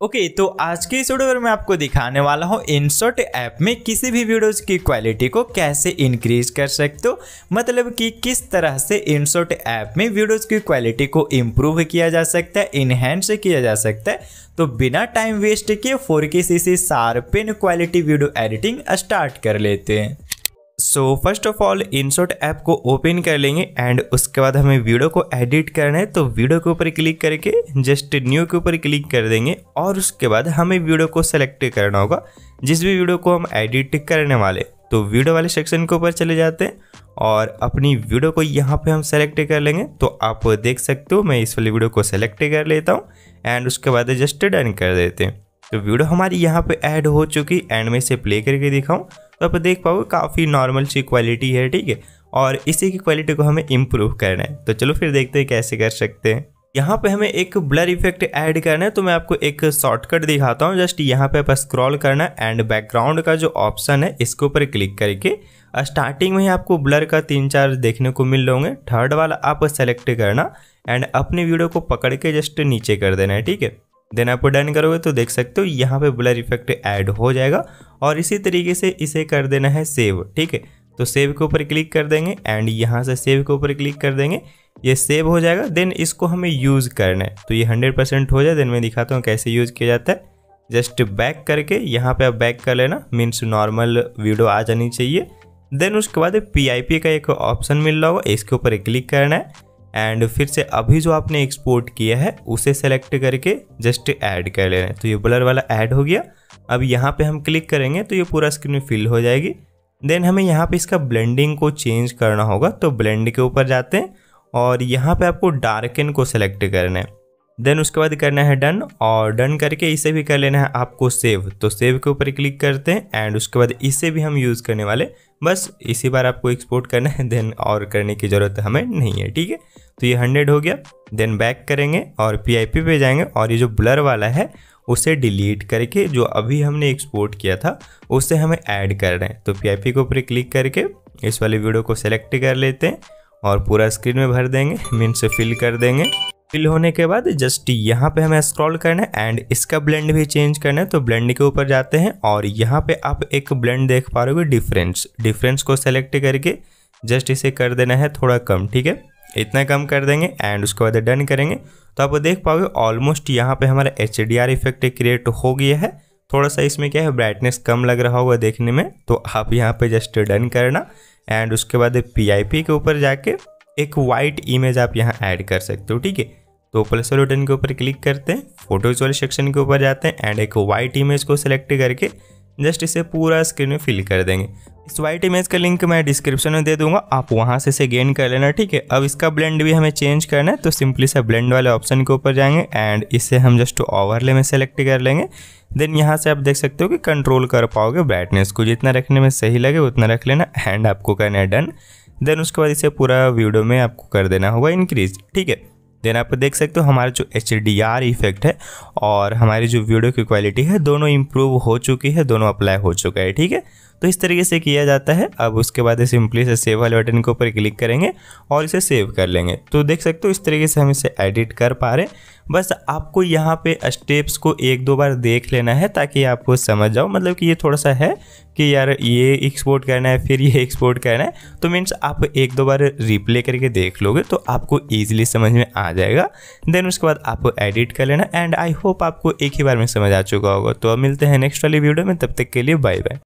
Okay okay, तो आज के इस वीडियो में आपको दिखाने वाला हूँ इनशॉट ऐप में किसी भी वीडियोज़ की क्वालिटी को कैसे इंक्रीज कर सकते हो। मतलब कि किस तरह से इनशॉट ऐप में वीडियोज़ की क्वालिटी को इम्प्रूव किया जा सकता है इनहेंस किया जा सकता है। तो बिना टाइम वेस्ट किए four K C C quality video editing start कर लेते हैं। So first of all InShot app को ओपन कर लेंगे एंड उसके बाद हमें वीडियो को एडिट करना है तो वीडियो के ऊपर क्लिक करके जस्ट न्यू के ऊपर क्लिक कर देंगे और उसके बाद हमें वीडियो को सेलेक्ट करना होगा, जिस भी वीडियो को हम एडिट करने वाले। तो वीडियो वाले सेक्शन के ऊपर चले जाते हैं और अपनी वीडियो को यहाँ पे हम सेलेक्ट कर लेंगे। तो आप देख सकते हो, मैं इस वाली वीडियो को सेलेक्ट कर लेता हूँ एंड उसके बाद जस्ट डन कर देते हैं। तो वीडियो हमारी यहाँ पे ऐड हो चुकी एंड में इसे प्ले करके दिखाऊँ। तो आप देख पाओगे काफ़ी नॉर्मल सी क्वालिटी है, ठीक है? और इसी की क्वालिटी को हमें इम्प्रूव करना है। तो चलो फिर देखते हैं कैसे कर सकते हैं। यहाँ पे हमें एक ब्लर इफ़ेक्ट ऐड करना है तो मैं आपको एक शॉर्टकट दिखाता हूँ। जस्ट यहाँ पे आप स्क्रॉल करना एंड बैकग्राउंड का जो ऑप्शन है, इसके ऊपर क्लिक करके स्टार्टिंग में ही आपको ब्लर का तीन चार देखने को मिल रहे थर्ड वाला आप सेलेक्ट करना एंड अपने वीडियो को पकड़ के जस्ट नीचे कर देना है, ठीक है? देन आप डन करोगे तो देख सकते हो, यहाँ पे ब्लर इफ़ेक्ट ऐड हो जाएगा और इसी तरीके से इसे कर देना है सेव ठीक है? तो सेव के ऊपर क्लिक कर देंगे एंड यहाँ से सेव के ऊपर क्लिक कर देंगे, ये सेव हो जाएगा देन इसको हमें यूज़ करना है। तो ये हंड्रेड परसेंट हो जाए देन मैं दिखाता हूँ कैसे यूज़ किया जाता है। जस्ट बैक करके यहाँ पे आप बैक कर लेना मीन्स नॉर्मल वीडियो आ जानी चाहिए। देन उसके बाद पीआईपी का एक ऑप्शन मिल रहा होगा, इसके ऊपर क्लिक करना है। एंड फिर से अभी जो आपने एक्सपोर्ट किया है, उसे सेलेक्ट करके जस्ट ऐड कर लेना हैं। तो ये ब्लर वाला ऐड हो गया। अब यहाँ पे हम क्लिक करेंगे तो ये पूरा स्क्रीन फिल हो जाएगी। देन हमें यहाँ पे इसका ब्लेंडिंग को चेंज करना होगा तो ब्लेंड के ऊपर जाते हैं और यहाँ पे आपको डार्कन को सेलेक्ट करना है। देन उसके बाद करना है डन और डन करके इसे भी कर लेना है आपको सेव। तो सेव के ऊपर क्लिक करते हैं एंड उसके बाद इसे भी हम यूज़ करने वाले। बस इसी बार आपको एक्सपोर्ट करना है, देन और करने की ज़रूरत हमें नहीं है, ठीक है? तो ये हंड्रेड हो गया। देन बैक करेंगे और पीआईपी पे जाएँगे और ये जो ब्लर वाला है, उसे डिलीट करके जो अभी हमने एक्सपोर्ट किया था, उसे हमें ऐड कर रहे हैं। तो पी के ऊपर क्लिक करके इस वाली वीडियो को सेलेक्ट कर लेते हैं और पूरा स्क्रीन में भर देंगे मीन से फिल कर देंगे। फिल होने के बाद जस्ट यहाँ पे हमें स्क्रॉल करना है एंड इसका ब्लेंड भी चेंज करना है तो ब्लेंड के ऊपर जाते हैं और यहाँ पे आप एक ब्लेंड देख पा रहे हो डिफरेंस डिफरेंस को सेलेक्ट करके जस्ट इसे कर देना है थोड़ा कम, ठीक है? इतना कम कर देंगे एंड उसके बाद डन करेंगे। तो आप देख पाओगे ऑलमोस्ट यहाँ पे हमारा एचडीआर इफ़ेक्ट क्रिएट हो गया है। थोड़ा सा इसमें क्या है ब्राइटनेस कम लग रहा होगा देखने में तो आप यहाँ पे जस्ट डन करना एंड उसके बाद पीआईपी के ऊपर जाके एक वाइट इमेज आप यहाँ ऐड कर सकते हो, ठीक है? तो प्लस वाले बटन के ऊपर क्लिक करते हैं फ़ोटोज़ वाले सेक्शन के ऊपर जाते हैं एंड एक वाइट इमेज को सिलेक्ट करके जस्ट इसे पूरा स्क्रीन में फिल कर देंगे। इस वाइट इमेज का लिंक मैं डिस्क्रिप्शन में दे दूँगा, आप वहाँ से इसे गेन कर लेना, ठीक है? अब इसका ब्लेंड भी हमें चेंज करना है तो सिंपली से ब्लेंड वाले ऑप्शन के ऊपर जाएँगे एंड इसे हम जस्ट ओवरले में सेलेक्ट कर लेंगे। देन यहाँ से आप देख सकते हो कि कंट्रोल कर पाओगे ब्राइटनेस को, जितना रखने में सही लगे उतना रख लेना एंड आपको करना है डन देन उसके बाद इसे पूरा वीडियो में आपको कर देना होगा इंक्रीज ठीक है? देन आप देख सकते हो हमारा जो एचडीआर इफ़ेक्ट है और हमारी जो वीडियो की क्वालिटी है, दोनों इम्प्रूव हो चुकी है, दोनों अप्लाई हो चुका है, ठीक है? तो इस तरीके से किया जाता है। अब उसके बाद सिंपली से सेव वाले बटन के ऊपर क्लिक करेंगे और इसे सेव कर लेंगे। तो देख सकते हो इस तरीके से हम इसे एडिट कर पा रहे हैं। बस आपको यहाँ पे स्टेप्स को एक दो बार देख लेना है ताकि आपको समझ जाओ। मतलब कि ये थोड़ा सा है कि यार ये एक्सपोर्ट करना है, फिर ये एक्सपोर्ट करना है। तो मीन्स आप एक दो बार रिप्ले करके देख लोगे तो आपको ईजिली समझ में आ जाएगा। देन उसके बाद आपको एडिट कर लेना एंड आई होप आपको एक ही बार में समझ आ चुका होगा। तो अब मिलते हैं नेक्स्ट वाली वीडियो में। तब तक के लिए बाय बाय